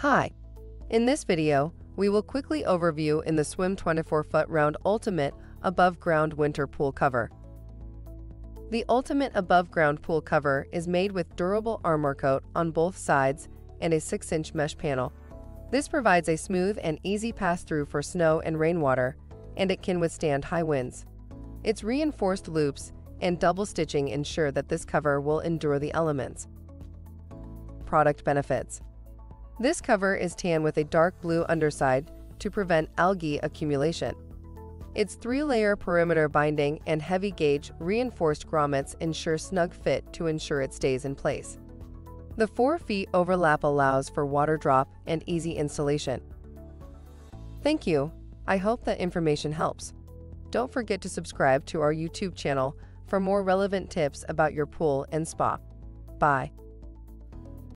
Hi! In this video, we will quickly overview in the Swim 24-foot round Ultimate above ground winter pool cover. The Ultimate above ground pool cover is made with durable Armorkote on both sides and a 6-inch mesh panel. This provides a smooth and easy pass-through for snow and rainwater, and it can withstand high winds. Its reinforced loops and double stitching ensure that this cover will endure the elements. Product benefits This cover is tan with a dark blue underside to prevent algae accumulation. Its three-layer perimeter binding and heavy gauge reinforced grommets ensure snug fit to ensure it stays in place. The 4 feet overlap allows for water drop and easy installation. Thank you. I hope that information helps. Don't forget to subscribe to our YouTube channel for more relevant tips about your pool and spa. Bye.